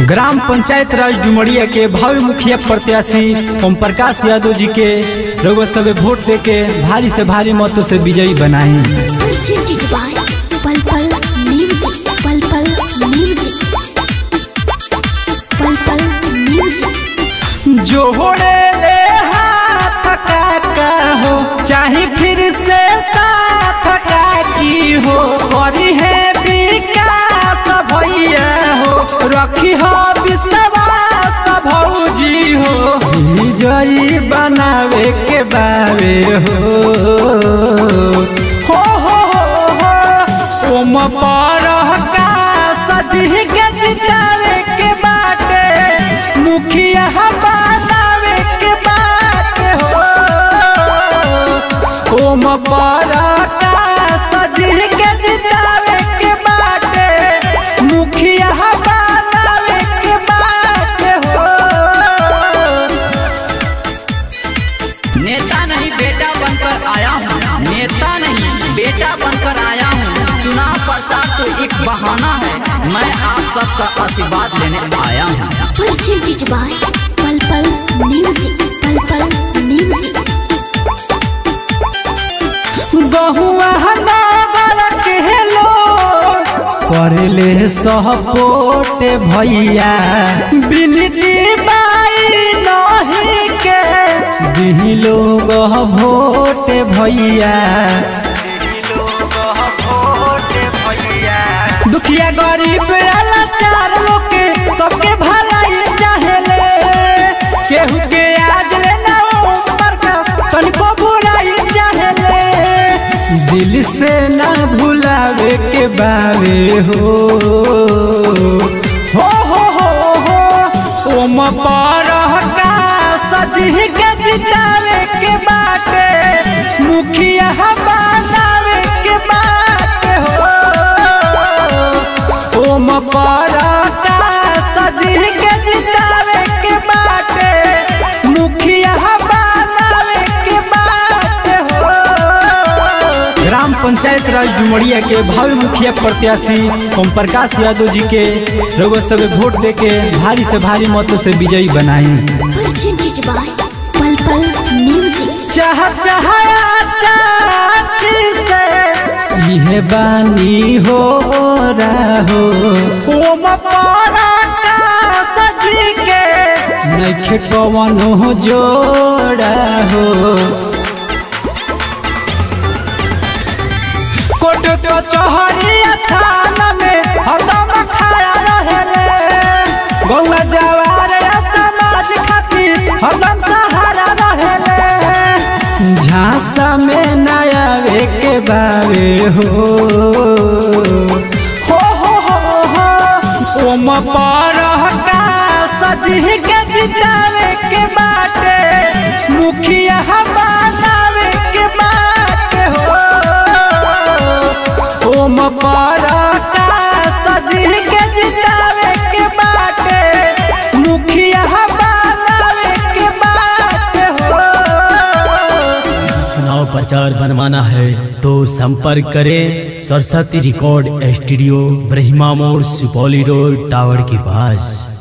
ग्राम पंचायत राज डुमरिया के भावी मुखिया प्रत्याशी ओम प्रकाश यादव जी के रउआ सब वोट दे के भारी से भारी मतों से विजयी बनाए. जोड़े ले हाथ काका हो चाहे फिर से साथ काकी हो करी है विकास भैया रखी हो विश्वास भौजी हो। विजयी बनावे के बारे हो। हो हो हो हो। हो, हो, हो, हो, हो, हो, का चुनाव तो एक बहाना है। मैं आप सबका आशीर्वाद लेने आया हूँ। Presented by Pal Pal Music. Pal Pal बहुआ नगर के लोग करले सपोर्ट भैया। बिनती बाई नहीं के दिही लोग वोट भैया। से ना भुलावे के बारे हो। हो हो हो हो ओम पर सजी के जितावे के बाटे। मुखिया बनावे ग्राम पंचायत राज डुमरिया के भावी मुखिया प्रत्याशी ओम प्रकाश यादव जी के लोगों सब वोट दे के भारी से भारी मतों से विजयी से यह बानी हो रहो। नइखे कवनो जोड़ा हो। को चोहरिया थाना में जवार समाज खातिर सहारा झांसा में नया के हो। हो हो हो हो। ओम पर का सजी के जितावे के बाटे। मुखिया प्रचार बनवाना है तो संपर्क करें सरस्वती रिकॉर्ड स्टूडियो, ब्रहिमा मोड़, सुपौली रोड, टावर के पास।